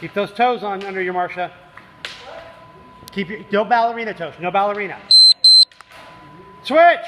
Keep those toes on under your Marcia. Keep your, no ballerina toes, no ballerina. Switch!